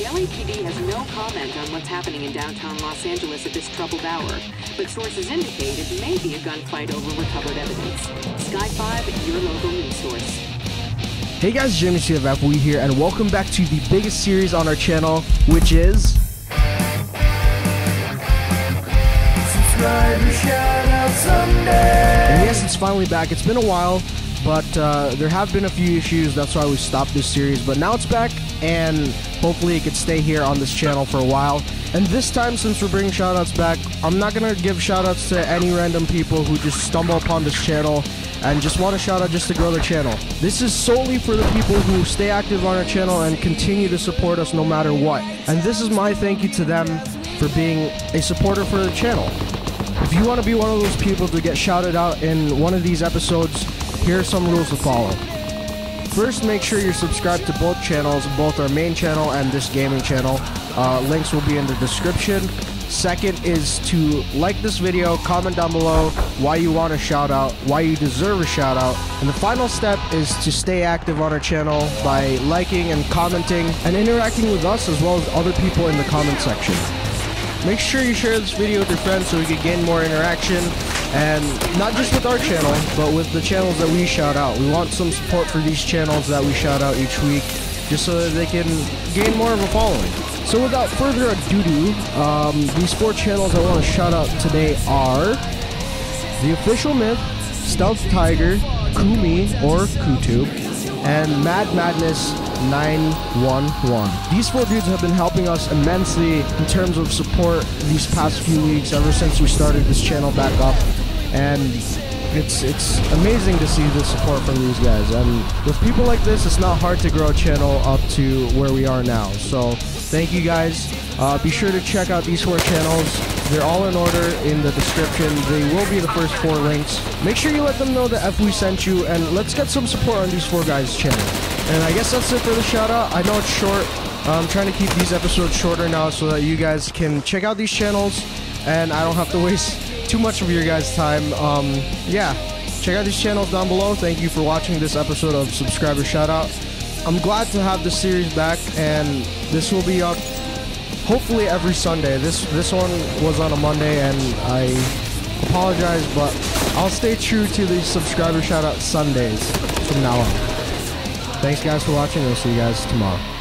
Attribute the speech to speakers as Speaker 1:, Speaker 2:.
Speaker 1: The LAPD has no comment on what's happening in downtown Los Angeles at this troubled hour, but sources indicate it may be a gunfight over recovered evidence. Sky 5, your local news source.
Speaker 2: Hey guys, Jimmy CFF We here, and welcome back to the biggest series on our channel, which is
Speaker 3: Subscriber shout out Sunday.
Speaker 2: And yes, it's finally back. It's been a while, but uh, there have been a few issues. That's why we stopped this series. But now it's back, and hopefully it could stay here on this channel for a while. And this time, since we're bringing shoutouts back, I'm not gonna give shoutouts to any random people who just stumble upon this channel and just want a shout out just to grow their channel. This is solely for the people who stay active on our channel and continue to support us no matter what. And this is my thank you to them for being a supporter for the channel. If you want to be one of those people to get shouted out in one of these episodes, here are some rules to follow. First, make sure you're subscribed to both channels, both our main channel and this gaming channel. Uh, links will be in the description. Second is to like this video, comment down below why you want a shout out, why you deserve a shout out. And the final step is to stay active on our channel by liking and commenting and interacting with us as well as other people in the comment section. Make sure you share this video with your friends so we can gain more interaction and not just with our channel, but with the channels that we shout out. We want some support for these channels that we shout out each week just so that they can gain more of a following. So without further ado, um, these four channels I want to shout out today are The Official Myth, Stealth Tiger, Kumi or Kutu, and Mad Madness 911. These four dudes have been helping us immensely in terms of support these past few weeks ever since we started this channel back up. And it's it's amazing to see the support from these guys. And with people like this, it's not hard to grow a channel up to where we are now. So thank you guys. Uh, be sure to check out these four channels. They're all in order in the description. They will be the first four links. Make sure you let them know that we sent you, and let's get some support on these four guys' channel. And I guess that's it for the shout out. I know it's short. I'm trying to keep these episodes shorter now so that you guys can check out these channels and I don't have to waste too much of your guys' time. Um, yeah, check out these channels down below. Thank you for watching this episode of Subscriber Shoutout. I'm glad to have the series back, and this will be up hopefully every Sunday. This this one was on a Monday, and I apologize, but I'll stay true to the Subscriber Shoutout Sundays from now on. Thanks, guys, for watching. We'll see you guys tomorrow.